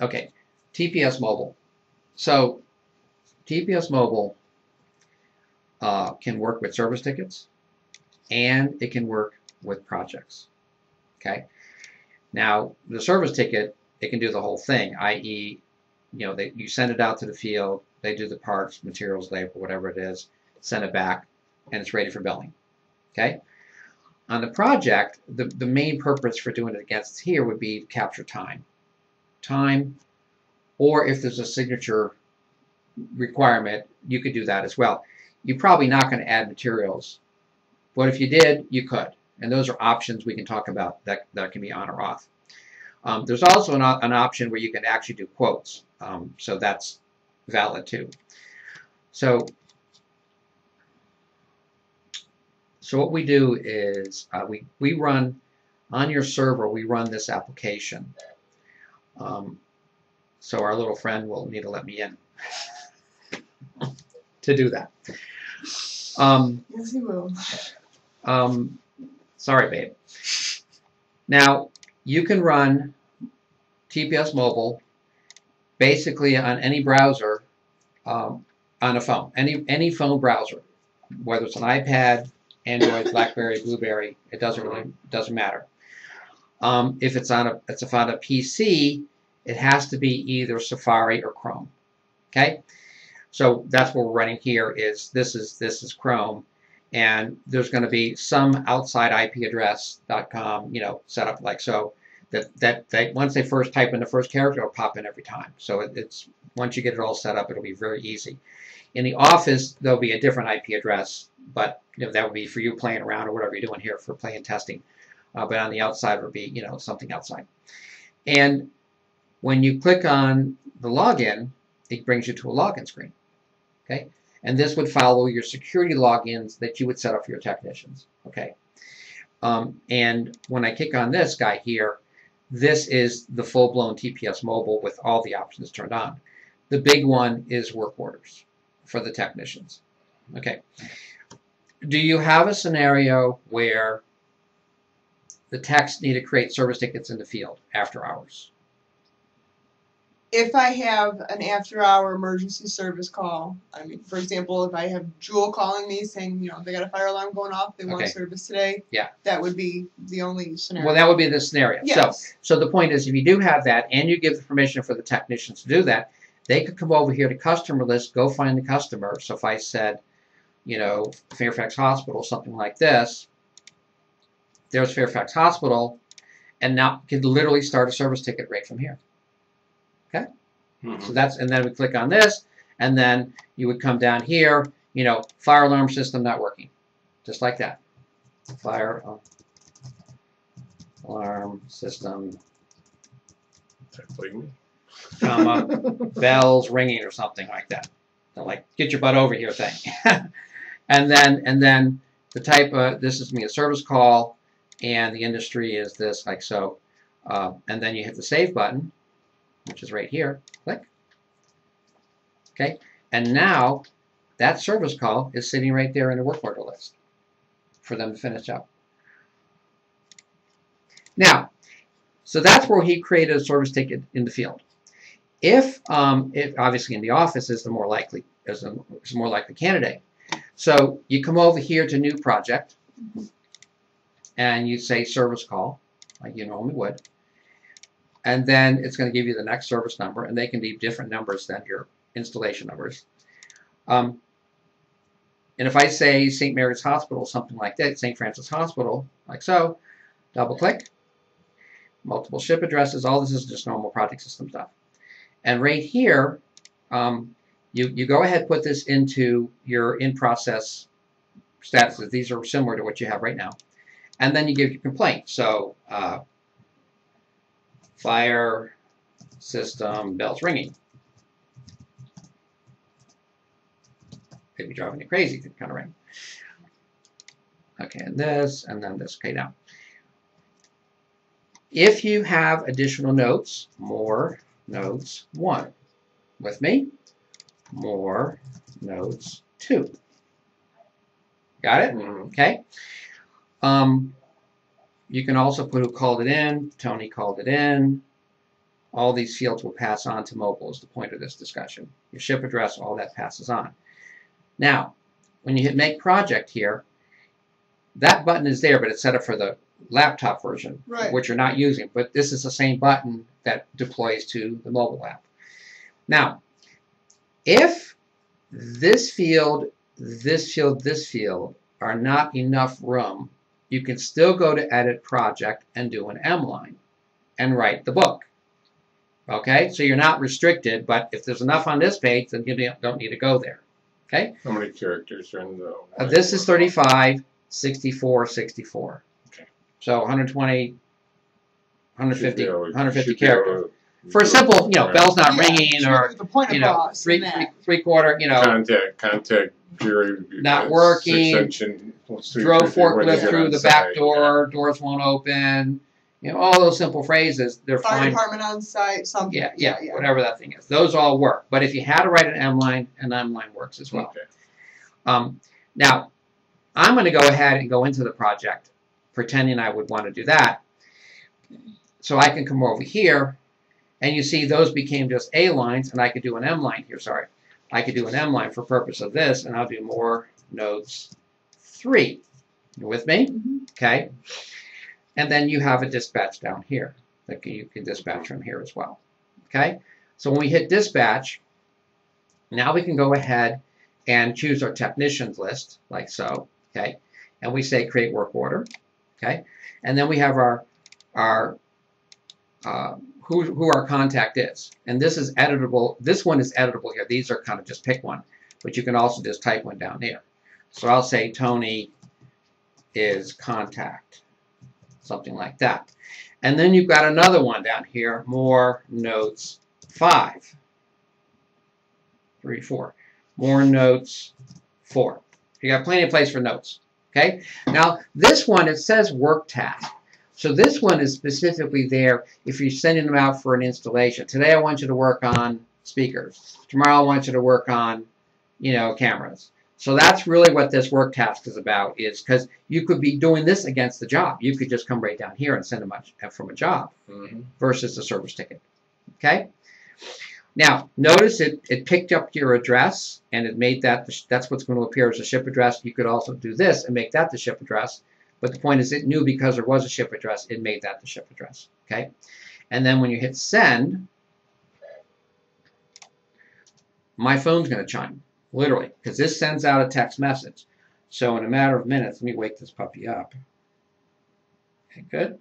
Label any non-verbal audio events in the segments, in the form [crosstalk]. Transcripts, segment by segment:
Okay, TPS Mobile. So TPS Mobile uh, can work with service tickets and it can work with projects. Okay. Now the service ticket, it can do the whole thing, i.e., you know, they, you send it out to the field, they do the parts, materials, labor, whatever it is, send it back, and it's ready for billing. Okay. On the project, the, the main purpose for doing it against here would be capture time. Time, or if there's a signature requirement, you could do that as well. You're probably not going to add materials, but if you did, you could. And those are options we can talk about that, that can be on or off. Um, there's also an, an, option where you can actually do quotes, um, so that's valid too. So So what we do is uh, we, we run, on your server, we run this application. Um, so our little friend will need to let me in [laughs] to do that. Um, yes, he will. Um, sorry, babe. Now, you can run TPS Mobile basically on any browser um, on a phone, any any phone browser, whether it's an iPad, Android, [laughs] BlackBerry, Blueberry. It doesn't really doesn't matter. Um, if it's on a it's on a PC, it has to be either Safari or Chrome. Okay, so that's what we're running here. Is this is this is Chrome, and there's going to be some outside IP address.com, you know, set up like so. That, that that once they first type in the first character, it'll pop in every time. So it, it's once you get it all set up, it'll be very easy. In the office, there'll be a different IP address but you know, that would be for you playing around or whatever you're doing here for playing testing. Uh, but on the outside would be, you know, something outside. And when you click on the login, it brings you to a login screen. Okay, and this would follow your security logins that you would set up for your technicians. Okay, um, and when I click on this guy here, this is the full-blown TPS mobile with all the options turned on. The big one is work orders for the technicians. Okay, do you have a scenario where the techs need to create service tickets in the field after hours? If I have an after-hour emergency service call, I mean, for example, if I have Jewel calling me saying, you know, they got a fire alarm going off, they want Okay. service today, Yeah. that would be the only scenario. Well, that would be the scenario. yes. So, so the point is, if you do have that, and you give the permission for the technicians to do that, they could come over here to customer list, go find the customer. So if I said, you know, Fairfax Hospital, something like this. There's Fairfax Hospital, and now you can literally start a service ticket right from here. Okay? Mm -hmm. So that's, and then we click on this, and then you would come down here, you know, fire alarm system not working. Just like that. Fire alarm system. Comma, [laughs] bells ringing or something like that. like, get your butt over here thing. [laughs] And then, and then the type of, this is me a service call, and the industry is this, like so. Uh, and then you hit the save button, which is right here. Click. Okay. And now that service call is sitting right there in the work order list for them to finish up. Now, so that's where he created a service ticket in the field. If, um, obviously in the office is the more likely, is the, is more likely candidate. So you come over here to new project and you say service call like you normally would. And then it's going to give you the next service number and they can be different numbers than your installation numbers. Um, and if I say St. Mary's Hospital, something like that, St. Francis Hospital, like so, double click, multiple ship addresses, all this is just normal project system stuff. And right here, um, you, you go ahead put this into your in-process statuses. These are similar to what you have right now. And then you give your complaint. So, uh, fire system bells ringing. Maybe driving you crazy, kind of ring. Okay, and this, and then this. Okay, now, if you have additional notes, more notes, one. With me? more notes 2. Got it? Mm -hmm. Okay. Um, you can also put who called it in. Tony called it in. all these fields will pass on to mobile is the point of this discussion. Your ship address, all that passes on. Now, when you hit make project here, that button is there, but it's set up for the laptop version, Right. which you're not using. But this is the same button that deploys to the mobile app. Now, if this field, this field, this field are not enough room, you can still go to Edit Project and do an M line and write the book. Okay, so you're not restricted, but if there's enough on this page, then you don't need to go there. Okay, How many characters are in the? uh, this is 35, 64, 64. Okay. So 120, 150, Should be able- 150 should be characters. To For a simple, you know, Right. bell's not Yeah, ringing or, the point you know, across three, three, three quarter, you know, Contact, contact Jerry. Not working, Extension, let's drove forklift through the back door, doors won't open, you know, all those simple phrases, they're Fire fine. department on site, something. Yeah, yeah, whatever that thing is. Those all work. But if you had to write an M line, an M line works as well. Okay. Um, now, I'm going to go ahead and go into the project, pretending I would want to do that. So I can come over here, and you see those became just A lines, and I could do an M line here, sorry. I could do an M line for purpose of this, and I'll do more notes 3. You with me? Mhm. Okay. And then you have a dispatch down here that you can dispatch from here as well. Okay. So when we hit dispatch, now we can go ahead and choose our technicians list, like so. Okay. And we say create work order. Okay. And then we have our our uh, who who our contact is. And this is editable. This one is editable here. These are kind of just pick one, but you can also just type one down there. So I'll say Tony is contact, something like that. And then you've got another one down here, more notes five, three, four, more notes four. You got plenty of place for notes. Okay. Now this one it says work task. So this one is specifically there if you're sending them out for an installation. Today I want you to work on speakers. Tomorrow I want you to work on, you know, cameras. So that's really what this work task is about, is because you could be doing this against the job. You could just come right down here and send them a, from a job Mhm. versus a service ticket. Okay? Now, notice it, it picked up your address and it made that, that's what's going to appear as a ship address. You could also do this and make that the ship address. But the point is it knew because there was a ship address, it made that the ship address. Okay? And then when you hit send, my phone's going to chime, literally, because this sends out a text message. So in a matter of minutes, let me wake this puppy up. Okay, good.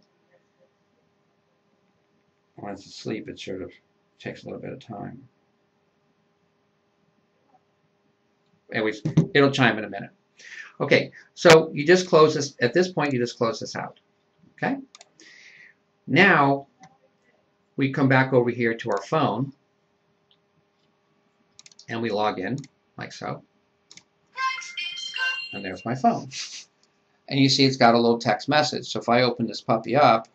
When it's asleep, it sort of takes a little bit of time. Anyways, it'll chime in a minute. Okay, so you just close this, at this point, you just close this out. Okay? Now, we come back over here to our phone, and we log in, like so. And there's my phone. And you see it's got a little text message. So if I open this puppy up,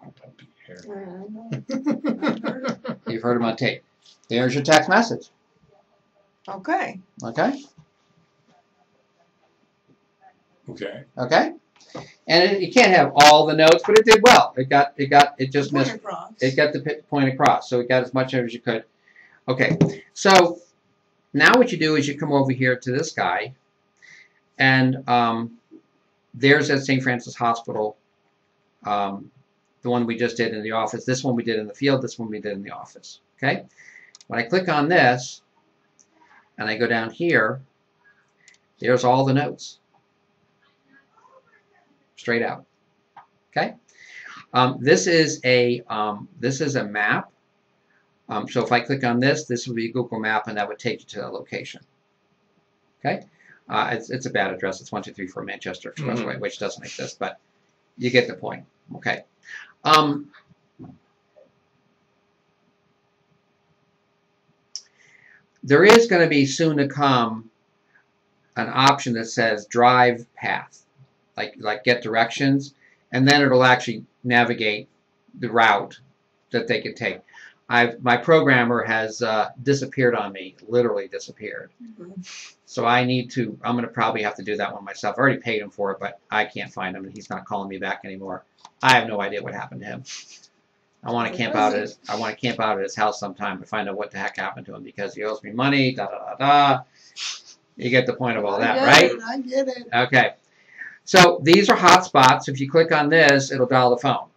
puppy hair. [laughs] you've heard him on tape. There's your text message. Okay. Okay? Okay. Okay? And it, you can't have all the notes, but it did well. It got, it got, it just Point missed, across. it got the point across, so it got as much as you could. Okay, so now what you do is you come over here to this guy, and um, there's at St. Francis Hospital, um, the one we just did in the office. This one we did in the field, this one we did in the office. Okay? When I click on this, and I go down here, there's all the notes. Straight out. Okay? Um, this is a um, this is a map. Um, so if I click on this, this would be a Google map, and that would take you to that location. Okay? Uh, it's, it's a bad address. It's 1234 Manchester Expressway, which doesn't exist, but you get the point. Okay. There is going to be soon to come an option that says drive path, like like get directions, and then it'll actually navigate the route that they could take. I've my programmer has uh, disappeared on me, literally disappeared. So I need to. I'm going to probably have to do that one myself. I already paid him for it, but I can't find him, and he's not calling me back anymore. I have no idea what happened to him. I want to camp out at his. I want to camp out at his house sometime to find out what the heck happened to him because he owes me money. Da da da da. You get the point of all that, get right? it, I get it. Okay. So these are hotspots. If you click on this, it'll dial the phone.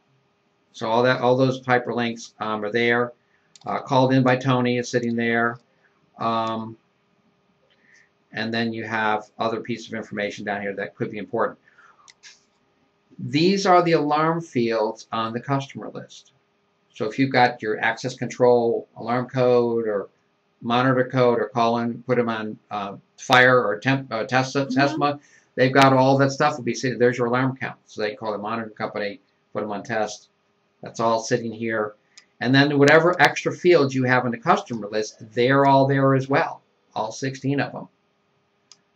So all that, all those hyperlinks um, are there. Uh, called in by Tony is sitting there. Um, and then you have other pieces of information down here that could be important. These are the alarm fields on the customer list. So if you've got your access control alarm code or monitor code or call in, put them on uh, fire or temp, uh, Tesla, Mhm. Tesla, they've got all that stuff will be sitting, there's your alarm count. So they call the monitoring company, put them on test. That's all sitting here. And then whatever extra fields you have in the customer list, they're all there as well, all 16 of them.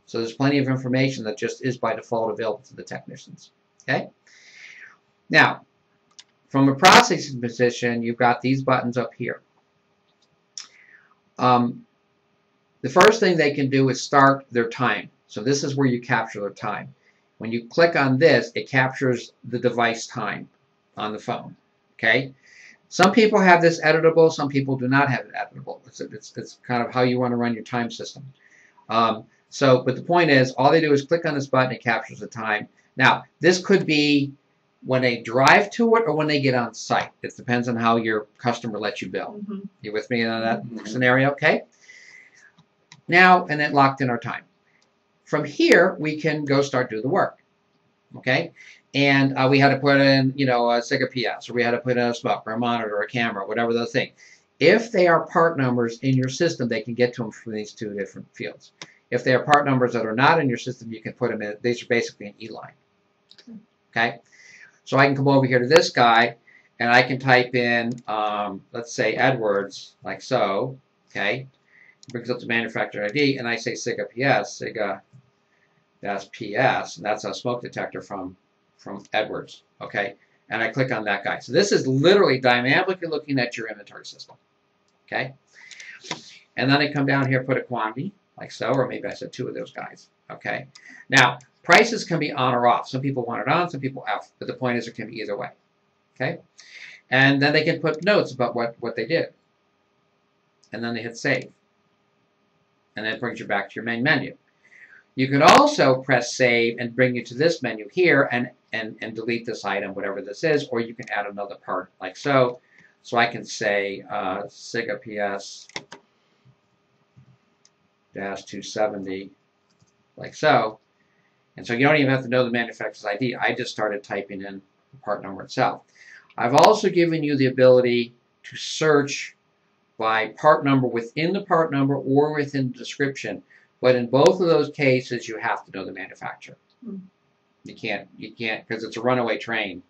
So there's plenty of information that just is by default available to the technicians. Okay? Now, from a processing position, you've got these buttons up here. Um, the first thing they can do is start their time. So this is where you capture their time. When you click on this, it captures the device time on the phone. Okay? Some people have this editable, some people do not have it editable. It's, it's, it's kind of how you want to run your time system. Um, so, but the point is, all they do is click on this button, it captures the time. Now, this could be when they drive to it or when they get on site. It depends on how your customer lets you bill. Mhm. You with me on that Mhm. scenario? Okay. Now, and then locked in our time. From here, we can go start do the work. Okay. And uh, we had to put in, you know, a SIGA PS, or we had to put in a smoke, or a monitor, or a camera, whatever the thing. If they are part numbers in your system, they can get to them from these two different fields. If they are part numbers that are not in your system, you can put them in. These are basically an E-line. Okay. So I can come over here to this guy, and I can type in, um, let's say Edwards, like so. Okay. Brings up the manufacturer ID, and I say SIGA PS, SIGA that's PS, and that's a smoke detector from from Edwards. Okay, and I click on that guy. So this is literally dynamically looking at your inventory system. Okay, and then I come down here, put a quantity like so, or maybe I said two of those guys. Okay, now prices can be on or off. Some people want it on, some people off, but the point is it can be either way. Okay, and then they can put notes about what what they did, and then they hit save, and that brings you back to your main menu. You can also press save and bring you to this menu here and, and, and delete this item, whatever this is, or you can add another part like so. So I can say uh, SIGA PS dash 270 like so. And so you don't even have to know the manufacturer's ID. I just started typing in the part number itself. I've also given you the ability to search by part number within the part number or within the description. But in both of those cases, you have to know the manufacturer. Hmm. You can't, you can't, because it's a runaway train.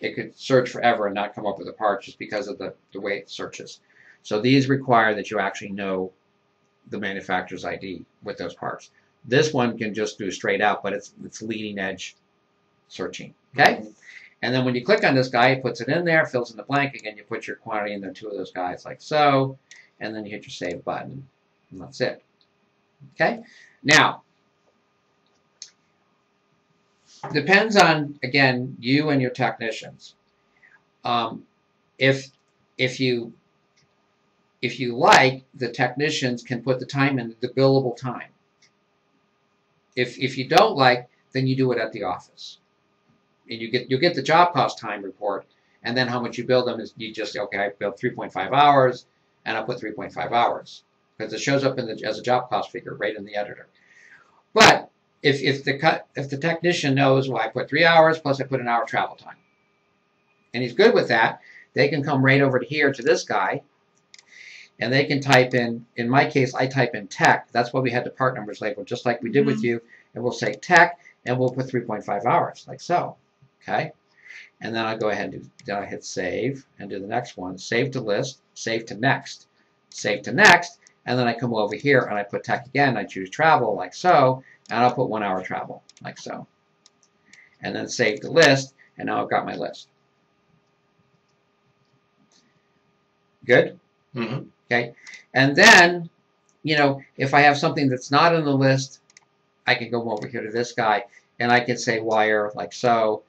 It could search forever and not come up with a part just because of the, the way it searches. So these require that you actually know the manufacturer's ID with those parts. This one can just do straight out, but it's it's leading edge searching. Okay? And then when you click on this guy, it puts it in there, fills in the blank. Again, you put your quantity in there, two of those guys like so, and then you hit your save button, and that's it. Okay? Now, depends on, again, you and your technicians. Um, if, if you if you like, the technicians can put the time in the billable time. If, if you don't like, then you do it at the office and you get you get the job cost time report, and then how much you bill them is you just okay I billed 3.5 hours, and I put 3.5 hours because it shows up in the as a job cost figure right in the editor. But if if the cut if the technician knows well I put three hours plus I put an hour travel time, and he's good with that, they can come right over to here to this guy. And they can type in, in my case, I type in tech. That's why we had the part numbers labeled, just like we did with you. And we'll say tech, and we'll put 3.5 hours, like so. Okay? And then I'll go ahead and do, then I hit save and do the next one. Save to list, save to next, save to next, and then I come over here and I put tech again. I choose travel like so, and I'll put one hour travel like so. And then save the list, and now I've got my list. Good? Mhm. Okay. And then, you know, if I have something that's not in the list, I can go over here to this guy and I can say wire like so.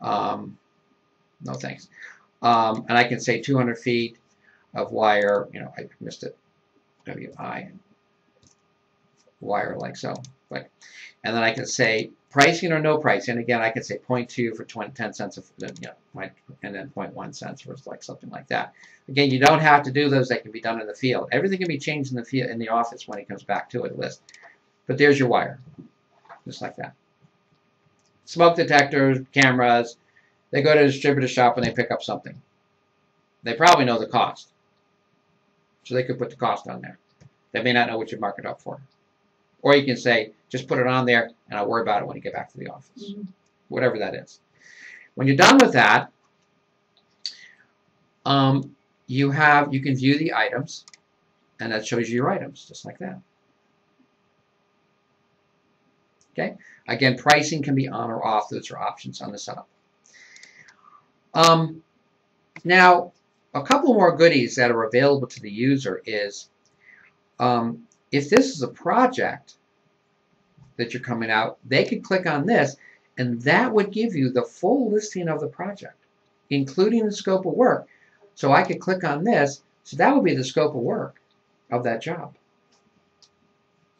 Um, no thanks. Um, and I can say 200 feet of wire, you know, I missed it. WI. Wire like so. Like, and then I can say pricing or no pricing. Again, I could say 0.2 for 20, 10 cents, of, you know, and then 0.1 cents for like something like that. Again, you don't have to do those. That can be done in the field. Everything can be changed in the field in the office when it comes back to a list. But there's your wire, just like that. Smoke detectors, cameras. They go to a distributor shop and they pick up something. They probably know the cost, so they could put the cost on there. They may not know what you mark it up for, or you can say just put it on there and I'll worry about it when you get back to the office, Mhm. whatever that is. When you're done with that, um, you have you can view the items and that shows you your items just like that. Okay? Again pricing can be on or off. Those are options on the setup. Um, now a couple more goodies that are available to the user is um, if this is a project that you're coming out they could click on this and that would give you the full listing of the project including the scope of work so I could click on this. So that would be the scope of work of that job.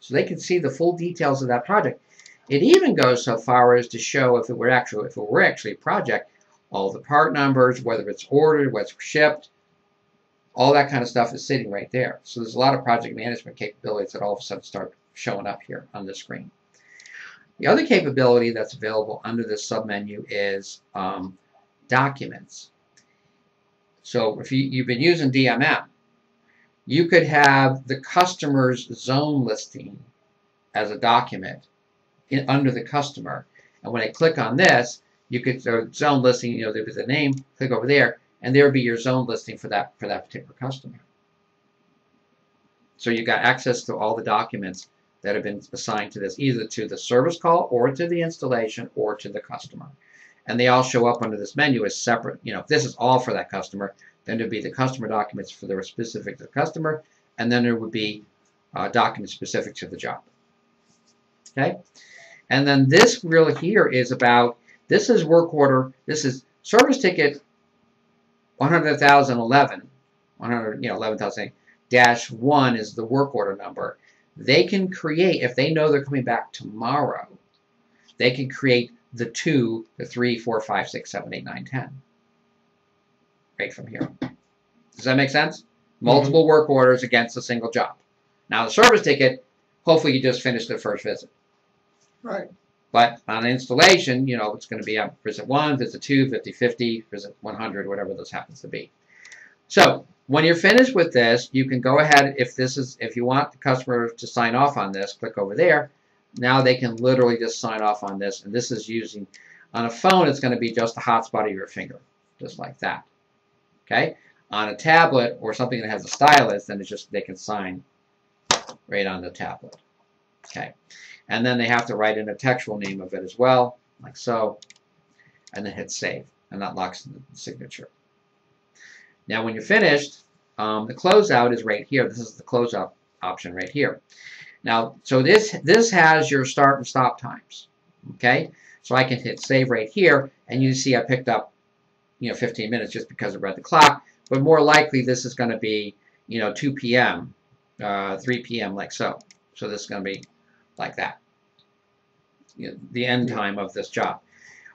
So they can see the full details of that project. It even goes so far as to show if it were actually if it were actually a project, all the part numbers, whether it's ordered, what's shipped, all that kind of stuff is sitting right there. So there's a lot of project management capabilities that all of a sudden start showing up here on the screen. The other capability that's available under this submenu is um, documents. So if you, you've been using DMM, you could have the customer's zone listing as a document in, under the customer. And when I click on this, you could zone listing, you know, there was a name, click over there, and there would be your zone listing for that for that particular customer. So you've got access to all the documents that have been assigned to this, either to the service call or to the installation or to the customer and they all show up under this menu as separate. You know, if this is all for that customer, then there'd be the customer documents for the specific to the customer, and then there would be uh, documents specific to the job. Okay, and then this reel here is about this is work order. This is service ticket 100,011, 100 you know 11,000 dash one is the work order number. They can create if they know they're coming back tomorrow. They can create the 2, the 3, 4, 5, 6, 7, 8, 9, 10. Right from here. Does that make sense? Mm-hmm. Multiple work orders against a single job. Now the service ticket, hopefully you just finished the first visit. Right. But on installation, you know, it's going to be a visit 1, visit 2, 50, 50, visit 100, whatever this happens to be. So when you're finished with this, you can go ahead, if this is, if you want the customer to sign off on this, click over there. Now they can literally just sign off on this, and this is using, on a phone, it's going to be just the hotspot of your finger, just like that. Okay? On a tablet or something that has a stylus, then it's just, they can sign right on the tablet. Okay? And then they have to write in a textual name of it as well, like so, and then hit save, and that locks the signature. Now when you're finished, um, the closeout is right here. This is the closeout option right here. Now, so this this has your start and stop times. Okay, so I can hit save right here, and you see I picked up, you know, 15 minutes just because I read the clock. But more likely, this is going to be, you know, 2 p.m., uh, 3 p.m. like so. So this is going to be like that. You know, the end time of this job.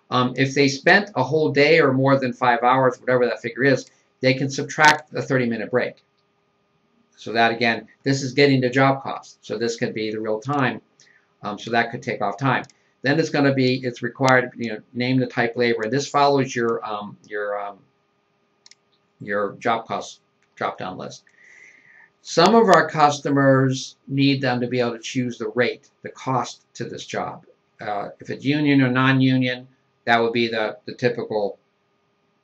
Um, if they spent a whole day or more than five hours, whatever that figure is, they can subtract the 30-minute break. So that again, this is getting the job cost. So this could be the real time. Um, so that could take off time. Then it's going to be, it's required, you know, name the type labor. And this follows your, um, your, um, your job cost drop-down list. Some of our customers need them to be able to choose the rate, the cost to this job. Uh, if it's union or non-union, that would be the, the typical,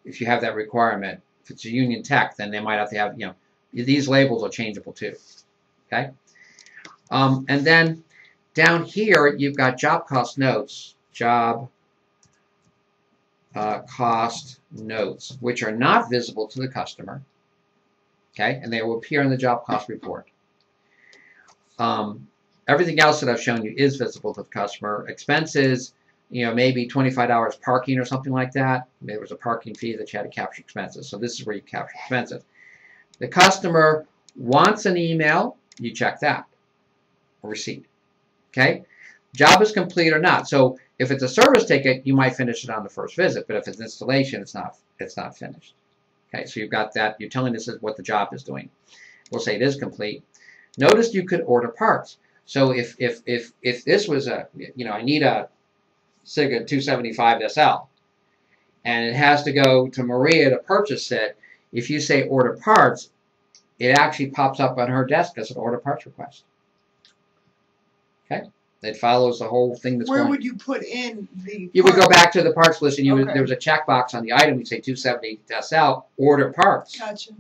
if you have that requirement. If it's a union tech, then they might have to have, you know, these labels are changeable too. Okay? Um, and then down here, you've got job cost notes. Job uh, cost notes, which are not visible to the customer. Okay, and they will appear in the job cost report. Um, everything else that I've shown you is visible to the customer. Expenses, you know, maybe twenty-five dollars parking or something like that. There was a parking fee that you had to capture expenses. So this is where you capture expenses. The customer wants an email, you check that. A receipt. Okay? Job is complete or not. So if it's a service ticket, you might finish it on the first visit, but if it's installation, it's not it's not finished. Okay, so you've got that. You're telling us what the job is doing. We'll say it is complete. Notice you could order parts. So if if if if this was a you know I need a Siga 275 SL, and it has to go to Maria to purchase it. If you say order parts, it actually pops up on her desk as an order parts request. Okay, it follows the whole thing that's Where going. would you put in the? You would go back to the parts list and you would, there was a checkbox on the item. You'd say 270 SL, order parts. Gotcha.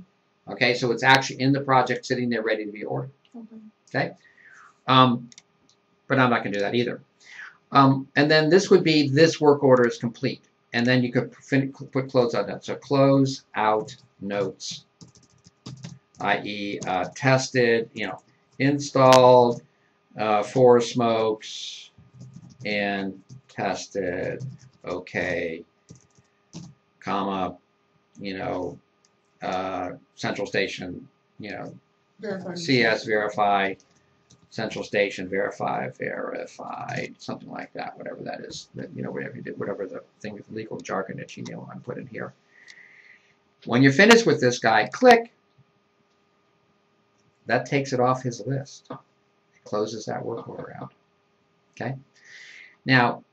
Okay, so it's actually in the project sitting there ready to be ordered. Okay. Um, but I'm not going to do that either. Um, and then this would be this work order is complete. And then you could fin- put close out that. So close out notes, i.e. Uh, tested, you know, installed, uh, four smokes, and tested, okay, comma, you know, uh, central station, you know. CS verify, central station verify, verified, something like that, whatever that is. That, you know, whatever you do, whatever the thing with legal jargon that you know I'm put in here. When you're finished with this guy, click. That takes it off his list. Closes that work order out. Okay. Now,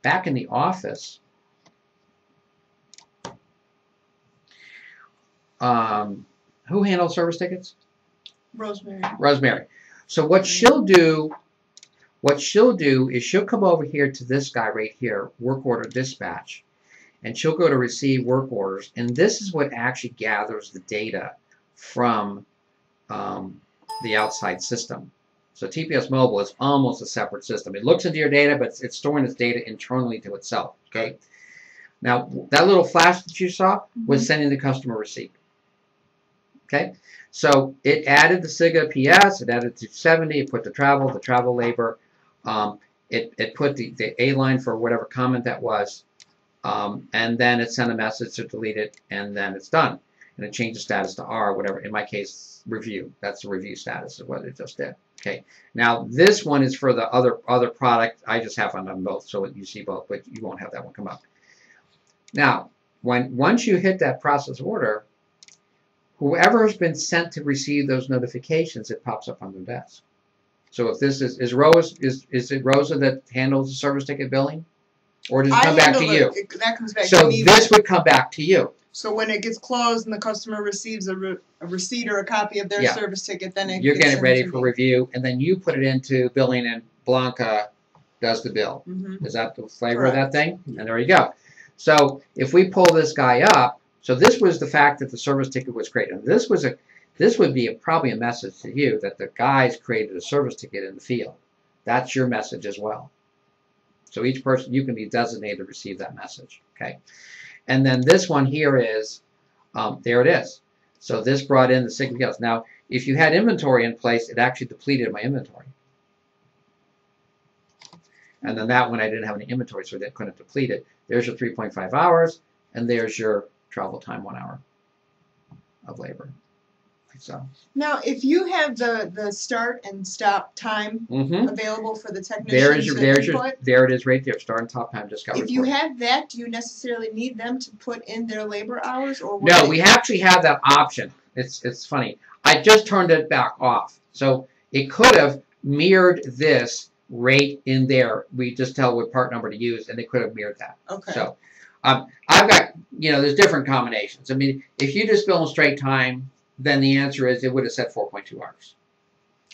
back in the office, um, who handles service tickets? Rosemary. Rosemary. So what she'll do, what she'll do is she'll come over here to this guy right here, work order dispatch, and she'll go to receive work orders, and this is what actually gathers the data from um, the outside system. So TPS Mobile is almost a separate system. It looks into your data, but it's, it's storing its data internally to itself. Okay. Now that little flash that you saw was sending the customer receipt. Okay. So it added the SIGA PS, it added 270, it put the travel, the travel labor, um, it, it put the, the A line for whatever comment that was, um, and then it sent a message to delete it, and then it's done. And it changed the status to R, whatever, in my case, review. That's the review status of what it just did. Okay. Now this one is for the other other product. I just have on them both, so you see both, but you won't have that one come up. Now, when once you hit that process order, whoever has been sent to receive those notifications, it pops up on their desk. So if this is is Rose is is it Rosa that handles the service ticket billing, or does it come back to you? it. It- That comes back So this would come back to you. So when it gets closed and the customer receives a, re- a receipt or a copy of their Yeah. service ticket, then it You're getting sent ready for me. review, and then you put it into billing, and Blanca does the bill. Mhm. Is that the flavor of that thing? And there you go. So if we pull this guy up, so this was the fact that the service ticket was created. And this was a, this would be a, probably a message to you that the guys created a service ticket in the field. That's your message as well. So each person, you can be designated to receive that message. Okay. And then this one here is, um, there it is. So this brought in the signals. Now, if you had inventory in place, it actually depleted my inventory. And then that one I didn't have any inventory, so that couldn't deplete it. There's your 3.5 hours, and there's your travel time, one hour of labor. So, Now, if you have the, the start and stop time hmm available for the technicians there is your, to there's your, there it is right there. Start and top time just got if you have that, do you necessarily need them to put in their labor hours or No, they- we actually have that option. It's it's funny. I just turned it back off, so it could have mirrored this rate in there. We just tell what part number to use, and they could have mirrored that. Okay. So, um, I've got, you know, there's different combinations. I mean, if you just bill in straight time, then the answer is it would have said 4.2 hours.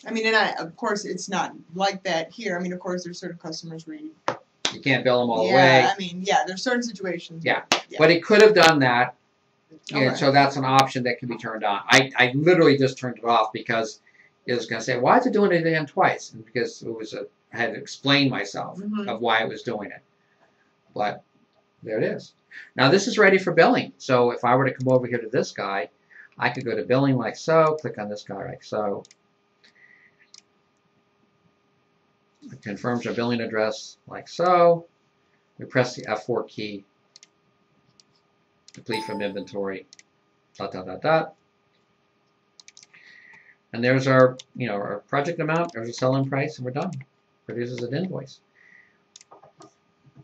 I mean, and I, of course, it's not like that here. I mean, of course, there's certain customers where you, You can't bill them all the yeah, way, I mean, yeah, there's certain situations. Yeah. yeah. but it could have done that. Yeah, Okay. so that's an option that can be turned on. I, I literally just turned it off because it was going to say, why is it doing it again twice? And because it was a, I had to explain myself Mhm. of why it was doing it. But there it is. Now this is ready for billing. So if I were to come over here to this guy, I could go to billing like so, click on this guy like so. It confirms our billing address like so. We press the F4 key, delete from inventory, dot, dot, dot, dot. And there's our, you know, our project amount, there's a selling price, and we're done. Produces an invoice.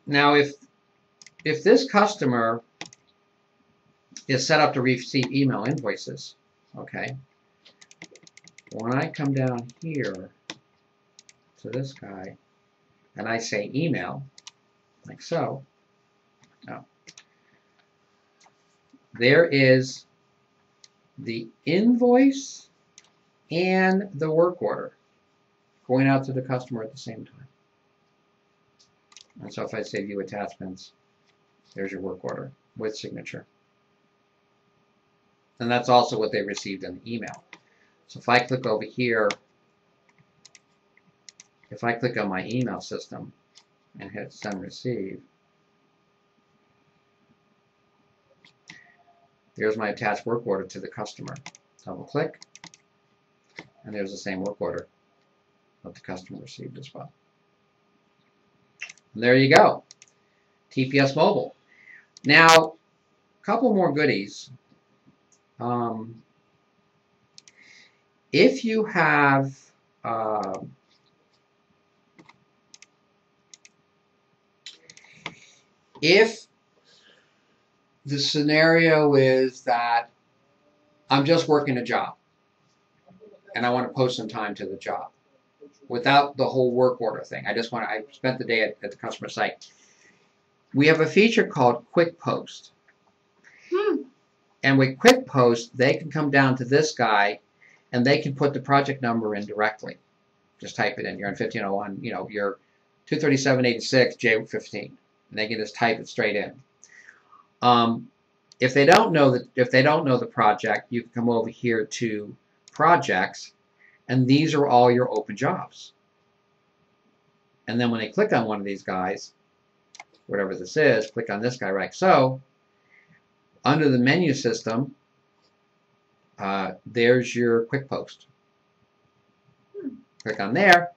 Now, if if this customer is set up to receive email invoices, okay, when I come down here to this guy and I say email, like so, now, there is the invoice and the work order going out to the customer at the same time. And so if I say view attachments, there's your work order with signature. And that's also what they received in the email. So if I click over here, if I click on my email system and hit send receive, there's my attached work order to the customer. Double click, and there's the same work order that the customer received as well. And there you go. TPS Mobile. Now, a couple more goodies. Um, if you have uh, if the scenario is that I'm just working a job and I want to post some time to the job without the whole work order thing. I just want to, I spent the day at, at the customer site. We have a feature called Quick Post. And with Quick Post, they can come down to this guy and they can put the project number in directly. Just type it in. You're on 1501, you know, you're 23786 J15. And they can just type it straight in. Um, if they don't know that if they don't know the project, you can come over here to projects and these are all your open jobs. And then when they click on one of these guys, whatever this is, click on this guy right so, under the menu system, uh, there's your quick post. Click on there,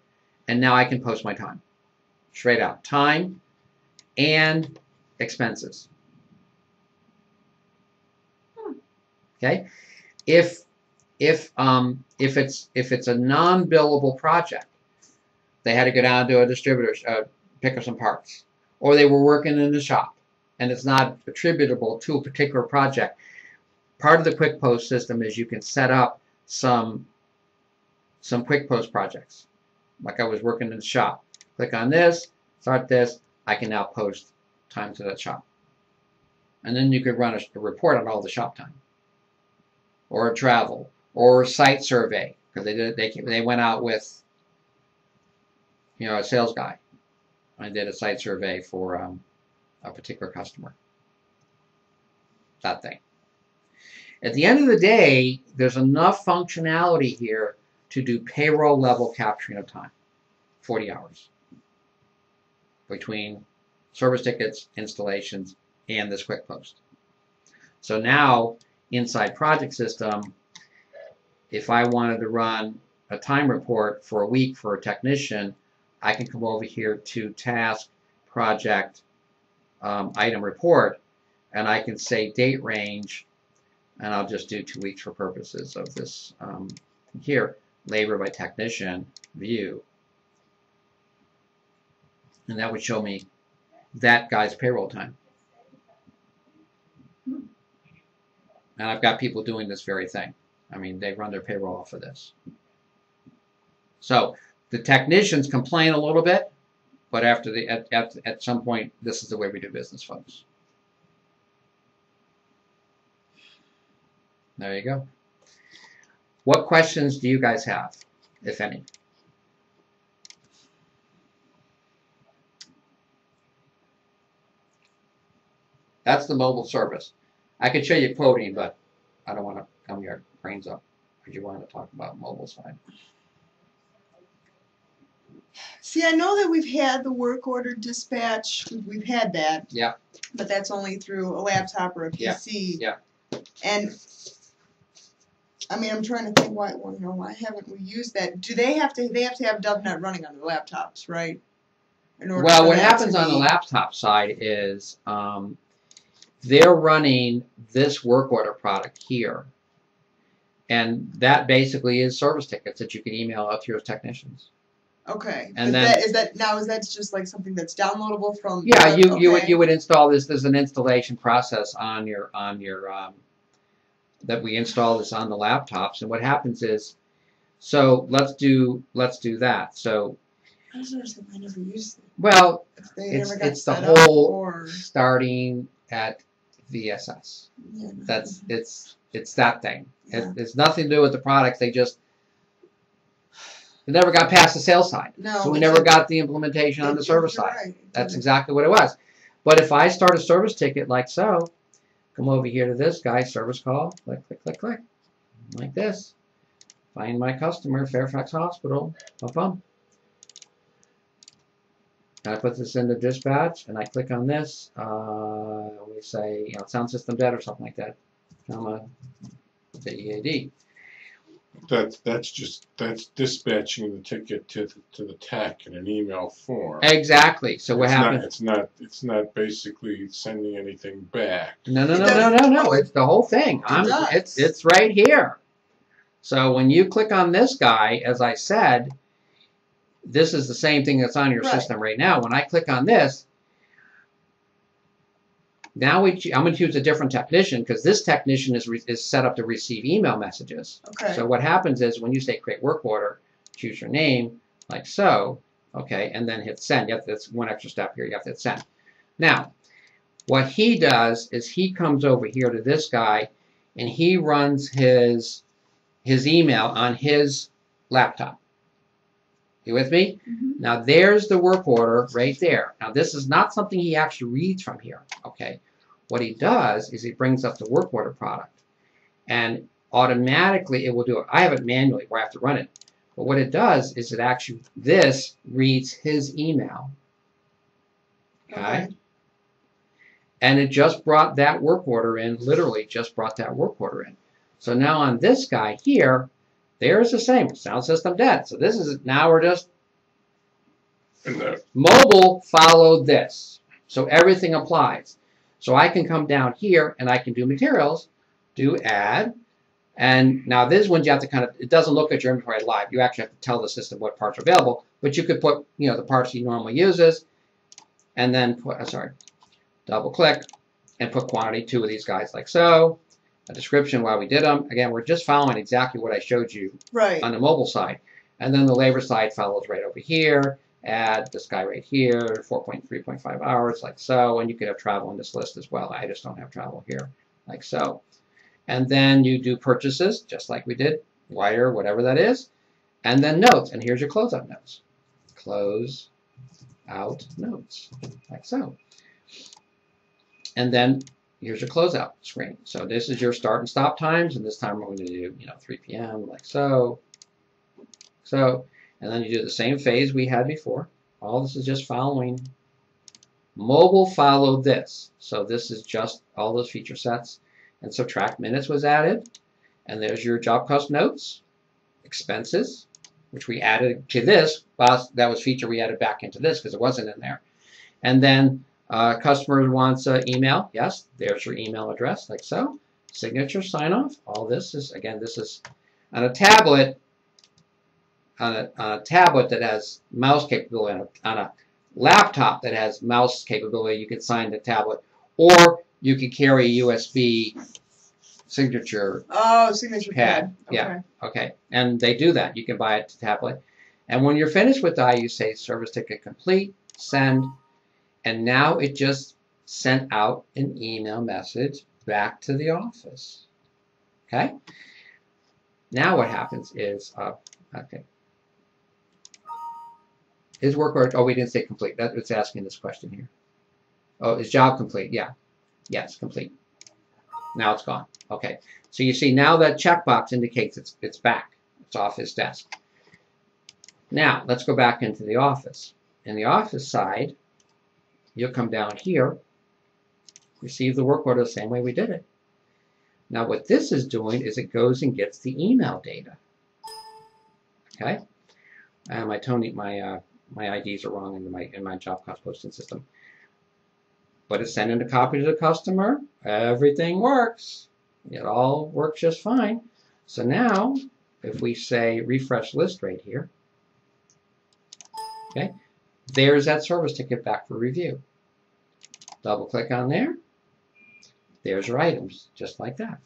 and now I can post my time. Straight out. Time and expenses. Okay? If if um, if it's if it's a non-billable project, they had to go down to a distributor, uh, pick up some parts, or they were working in the shop, and it's not attributable to a particular project. Part of the quick post system is you can set up some some quick post projects. Like I was working in the shop. Click on this, start this, I can now post time to that shop. And then you could run a, a report on all the shop time. Or travel or site survey because they did they they went out with you know a sales guy. I did a site survey for um, a particular customer. That thing. At the end of the day, there's enough functionality here to do payroll level capturing of time, 40 hours, between service tickets, installations, and this quick post. So now, inside project system, if I wanted to run a time report for a week for a technician, I can come over here to task, project, um, item report, and I can say date range, and I'll just do two weeks for purposes of this um, here, labor by technician, view. And that would show me that guy's payroll time. And I've got people doing this very thing. I mean, they run their payroll off of this. So the technicians complain a little bit, but after the at, at, at some point, this is the way we do business, folks. There you go. What questions do you guys have, if any? That's the mobile service. I could show you quoting, but I don't want to come your brains up because you want to talk about mobile side. See, I know that we've had the work order dispatch. We've, had that. Yeah. But that's only through a laptop or a PC. yeah. yeah. And I mean, I'm trying to think why, well, you know, why haven't we used that? Do they have to, they have to have DovNet running on the laptops, right? In order Well, what happens on the laptop side is um, they're running this work order product here. And that basically is service tickets that you can email out to your technicians. Okay. and is then- that, is that, now is that just like something that's downloadable from? Yeah, the- you, you would you would install this. There's an installation process on your on your um, that we install this on the laptops. And what happens is, so let's do let's do that. So I was gonna I never used it. well, It's- it's the whole- or. starting at VSS. Yeah, no. That's it's it's that thing. Yeah. It, it's nothing to do with the products. They just they never got past the sales side. No. so we never got the implementation on the service side. right. That's exactly what it was. But if I start a service ticket like so, come over here to this guy, service call, click, click, click, click, like this. Find my customer, Fairfax Hospital, bum bum. And I put this into dispatch, and I click on this. Uh, we say, you know, sound system dead or something like that. Comma, the EAD. That's, that's just, that's dispatching the ticket to, the- to the tech in an email form. Exactly. So what It's not- happens? It's not, it's not basically sending anything back. No, no, no, no, no, no. It's the whole thing. I'm, it's it's right here. So when you click on this guy, as I said, this is the same thing that's on your Right. system right now. When I click on this, now we I'm going to choose a different technician because this technician is re- is set up to receive email messages. Okay. So what happens is when you say create work order, choose your name like so, okay, and then hit send. You have to, that's one extra step here. You have to hit send. Now, what he does is he comes over here to this guy, and he runs his his email on his laptop. You with me? Mhm. Now there's the work order right there. Now this is not something he actually reads from here. Okay, what he does is he brings up the work order product, and automatically it will do it. I have it manually where I have to run it, but what it does is it actually this reads his email. Okay. And it just brought that work order in, literally just brought that work order in. So now on this guy here, there's the same, sound system dead. So this is, now we're just, mobile followed this. So everything applies. So I can come down here and I can do materials, do add, and now this ones you have to kind of, it doesn't look at your inventory live. You actually have to tell the system what parts are available, but you could put, you know, the parts he normally uses, and then put, uh, sorry, double click, and put quantity, two of these guys like so, a description why we did them. Again, we're just following exactly what I showed you Right. on the mobile side. And then the labor side follows right over here. Add this guy right here, 4.3.5 hours, like so. And you could have travel in this list as well. I just don't have travel here, like so. And then you do purchases, just like we did, wire, whatever that is. And then notes. And here's your closeout notes. Close out notes, like so. And then here's your closeout screen. So this is your start and stop times, and this time we're going to do, you know, 3 p.m. like so. So, and then you do the same phase we had before. All this is just following. Mobile followed this. So this is just all those feature sets. And so track minutes was added. And there's your job cost notes, expenses, which we added to this. Well, that was feature we added back into this because it wasn't in there. And then uh, customer wants uh, email. Yes, there's your email address, like so. Signature, sign off. All this is, again, this is on a tablet, on a, on a tablet that has mouse capability, on a, on a laptop that has mouse capability, you can sign the tablet. Or you could carry a USB signature Oh, signature Pad, pad. yeah. Okay. Okay, and they do that. You can buy it to tablet. And when you're finished with that, you say service ticket complete, send, and now it just sent out an email message back to the office. Okay? Now what happens is, uh, okay. Is work order, oh, we didn't say complete. That, it's asking this question here. Oh, is job complete? Yeah. Yes, complete. Now it's gone. Okay. So you see now that checkbox indicates it's, it's back. It's off his desk. Now, let's go back into the office. In the office side, you'll come down here, receive the work order the same way we did it. Now what this is doing is it goes and gets the email data. Okay? And my Tony, my uh, my IDs are wrong in my in my job cost posting system. But it's sending a copy to the customer. Everything works. It all works just fine. So now, if we say refresh list right here, okay, there's that service ticket back for review. Double click on there. There's your items, just like that.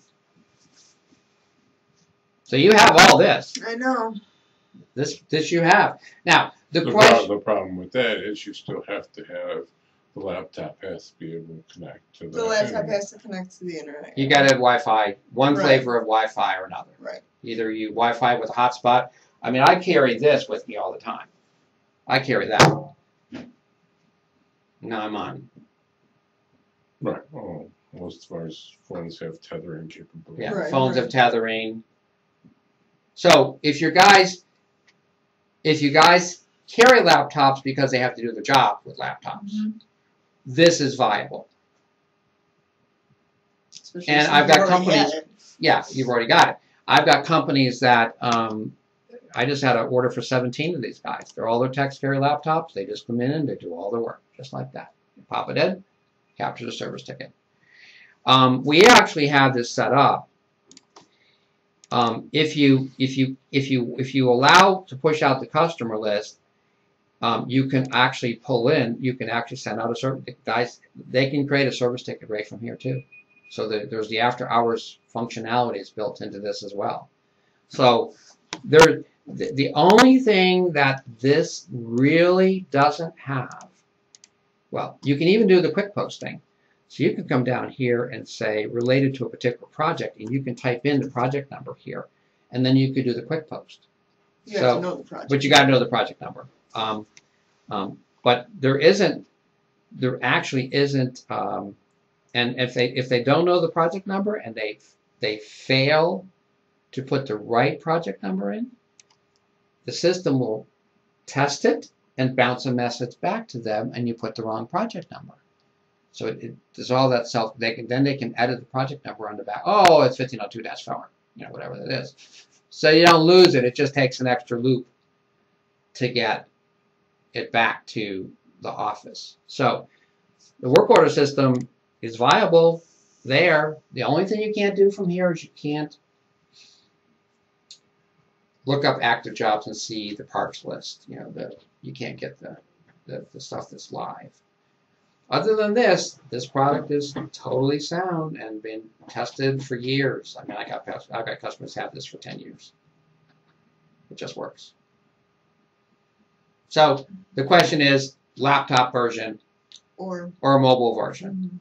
So you have all this. I know. This this you have. Now the, The, question. pro- the problem with that is you still have to have, the laptop has to be able to connect to The that. laptop internet. has to connect to the internet. You got to have Wi-Fi, one Right. flavor of Wi-Fi or another. Right. Either you Wi-Fi with a hotspot. I mean, I carry this with me all the time. I carry that. Now I'm on. Right, oh, well, as far as phones have tethering capability. Yeah, Right, phones right. have tethering. So if your guys, if you guys carry laptops because they have to do the job with laptops, Mhm. this is viable. Especially And I've we've got already had companies- it. Yeah, you've already got it. I've got companies that um, I just had an order for 17 of these guys. They're all their text carry laptops. They just come in and they do all their work, just like that. You pop it in, capture the service ticket. Um, we actually have this set up. Um, if you if you if you if you allow to push out the customer list, um, you can actually pull in. You can actually send out a service. Guys, they can create a service ticket right from here too. So the, there's the after hours functionality functionalities built into this as well. So there, the, the only thing that this really doesn't have, well, you can even do the quick posting. So you can come down here and say related to a particular project, and you can type in the project number here, and then you could do the quick post. You have So, to know the project. But you got to know the project number. Um, um, but there isn't, there actually isn't, um, and if they if they don't know the project number and they they fail to put the right project number in, the system will test it and bounce a message back to them, and you put the wrong project number. So it, it does all that self. They can then they can edit the project number on the back. Oh, it's 1502-4, you know, whatever that is. So you don't lose it. It just takes an extra loop to get it back to the office. So the work order system is viable there. The only thing you can't do from here is you can't look up active jobs and see the parts list. You know, the you can't get the, the, the stuff that's live. Other than this, this product is totally sound and been tested for years. I mean, I got I've got customers have this for 10 years. It just works. So the question is laptop version Or or a mobile version, mm-hmm.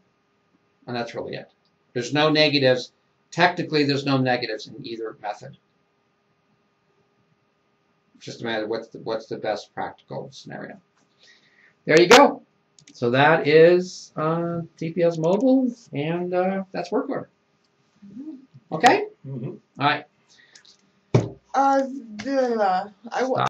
and that's really it. There's no negatives. Technically, there's no negatives in either method. It's just a matter of what's the, what's the best practical scenario. There you go. So that is uh, TPS mobile, and uh, that's work order. Okay. Mhm. All right. uh, the, I, wa-